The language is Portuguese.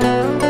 Música